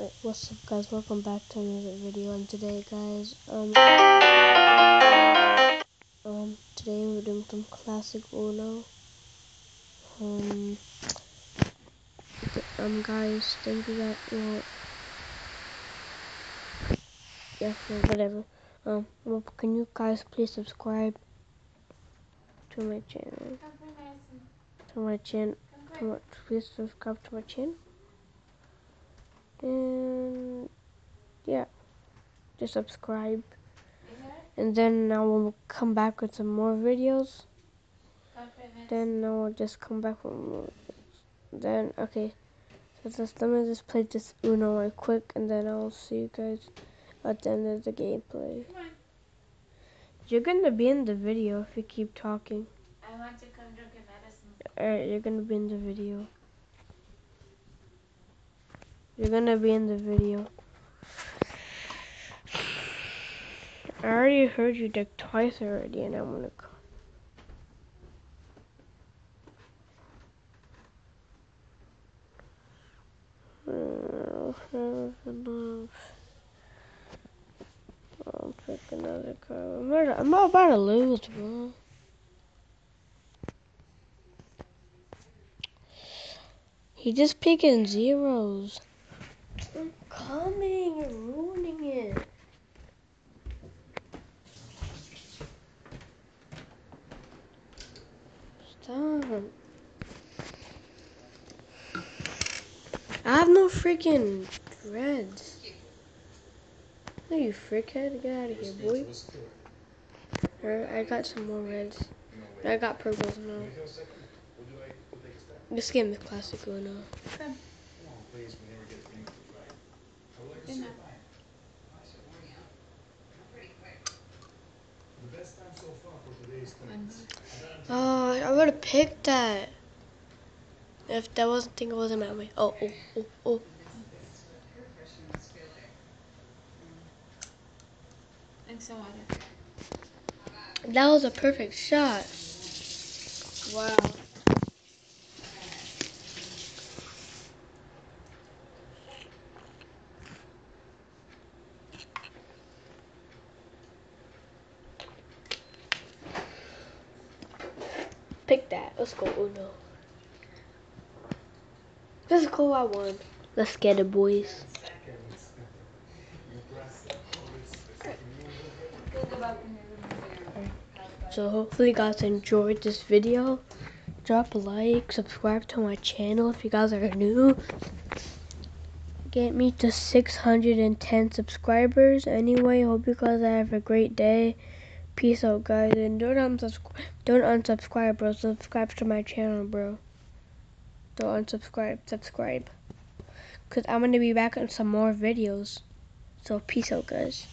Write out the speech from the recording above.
Wait, what's up guys, welcome back to another video and today guys, um, um, today we're doing some classic Uno, um, um guys, thank you guys, well, yeah, whatever, um, well, can you guys please subscribe to my channel, to my channel, to my, please subscribe to my channel, yeah, just subscribe. And then I will come back with some more videos. Then I will just come back with more. Then okay, so just let me just play this Uno right quick, and then I'll see you guys at the end of the gameplay. You're gonna be in the video if you keep talking. I want to come drink your medicine. Alright, you're gonna be in the video. You're gonna be in the video. I already heard you like twice already, and I'm gonna. I'll pick another card. I'm about to lose, bro. He just picking zeros. I'm coming, you're ruining it. Stop. I have no freaking dreads. No, you freakhead. Get out of here, boy. I got some more reds. I got purples now. This game is classic Uno. Oh, I would have picked that. If that wasn't thing, it wasn't my way. Oh, oh, oh, oh. And. That was a perfect shot. Wow. Pick that. Let's go Uno. Let's go. I won. Let's get it, boys. So hopefully you guys enjoyed this video. Drop a like, subscribe to my channel if you guys are new. Get me to 610 subscribers. Anyway, hope you guys have a great day. Peace out, guys. And don't unsubscribe, don't unsubscribe, bro. Subscribe to my channel, bro. Don't unsubscribe. Subscribe. Because I'm going to be back on some more videos. So, peace out, guys.